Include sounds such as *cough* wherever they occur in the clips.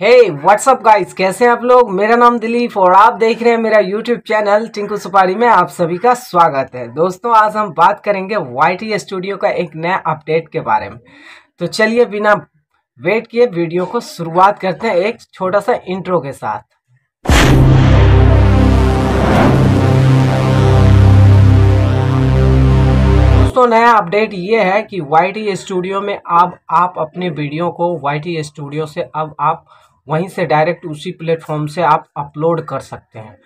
हे WhatsApp guys कैसे हैं आप लोग? मेरा नाम दिलीप और आप देख रहे हैं मेरा यूट्यूब चैनल टिंकू सुपारी में आप सभी का स्वागत है। दोस्तों, आज हम बात करेंगे वाई टी स्टूडियो का एक नया अपडेट के बारे में। तो चलिए बिना वेट किए वीडियो को शुरुआत करते हैं एक छोटा सा इंट्रो के साथ। दोस्तों नया अपडेट ये है कि टी स्टूडियो में अब आप अपने वीडियो को टी स्टूडियो से अब आप वहीं से डायरेक्ट उसी प्लेटफॉर्म से आप अपलोड कर सकते हैं।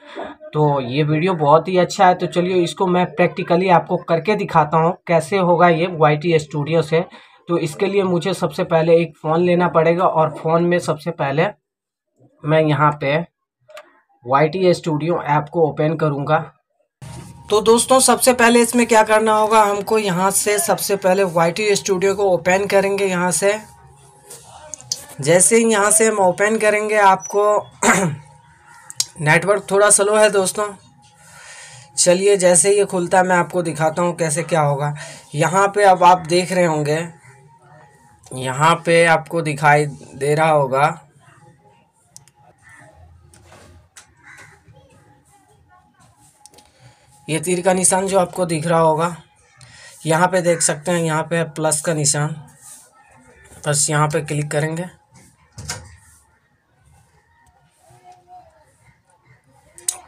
तो ये वीडियो बहुत ही अच्छा है। तो चलिए इसको मैं प्रैक्टिकली आपको करके दिखाता हूँ कैसे होगा ये टी स्टूडियो से। तो इसके लिए मुझे सबसे पहले एक फ़ोन लेना पड़ेगा और फ़ोन में सबसे पहले मैं यहाँ पे वाई टी स्टूडियो ऐप को ओपन करूँगा। तो दोस्तों, सबसे पहले इसमें क्या करना होगा, हमको यहाँ से सबसे पहले वाई टी स्टूडियो को ओपन करेंगे यहाँ से। जैसे ही यहाँ से हम ओपन करेंगे, आपको *clears throat* नेटवर्क थोड़ा स्लो है दोस्तों। चलिए, जैसे ये खुलता है, मैं आपको दिखाता हूँ कैसे क्या होगा। यहाँ पे अब आप देख रहे होंगे, यहाँ पे आपको दिखाई दे रहा होगा ये तीर का निशान जो आपको दिख रहा होगा, यहाँ पे देख सकते हैं, यहाँ पे है प्लस का निशान। बस यहाँ पे क्लिक करेंगे।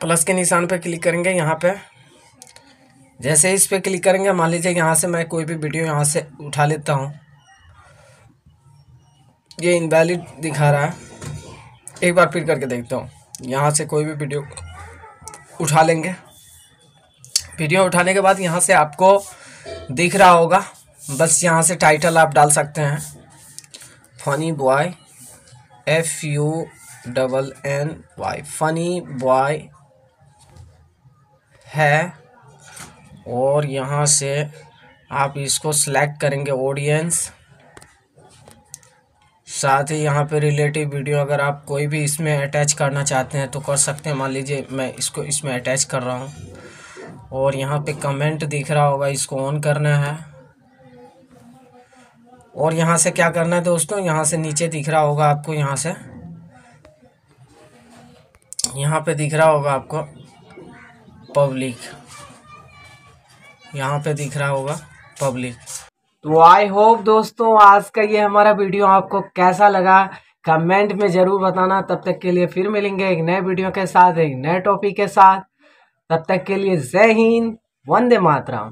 प्लस के निशान पे क्लिक करेंगे, यहाँ पे। जैसे इस पे क्लिक करेंगे, मान लीजिए यहाँ से मैं कोई भी वीडियो यहाँ से उठा लेता हूँ। ये इनवैलिड दिखा रहा है। एक बार फिर करके देखता हूँ। यहाँ से कोई भी वीडियो उठा लेंगे। वीडियो उठाने के बाद यहाँ से आपको दिख रहा होगा। बस यहाँ से टाइटल आप डाल सकते हैं। Funny boy F U double N Y funny boy है। और यहाँ से आप इसको सिलेक्ट करेंगे ऑडियंस साथ ही यहाँ पे रिलेटिव वीडियो अगर आप कोई भी इसमें अटैच करना चाहते हैं तो कर सकते हैं। मान लीजिए मैं इसको, इसमें अटैच कर रहा हूँ। और यहाँ पे कमेंट दिख रहा होगा इसको ऑन करना है। और यहाँ से क्या करना है दोस्तों? यहाँ से नीचे दिख रहा होगा आपको यहाँ से। यहाँ पे दिख रहा होगा आपको पब्लिक यहाँ पे दिख रहा होगा पब्लिक तो आई होप दोस्तों आज का ये हमारा वीडियो आपको कैसा लगा? कमेंट में ज़रूर बताना। तब तक के लिए फिर मिलेंगे एक नए वीडियो के साथ, एक नए टॉपिक के साथ। तब तक के लिए जय हिंद वंदे मातरम।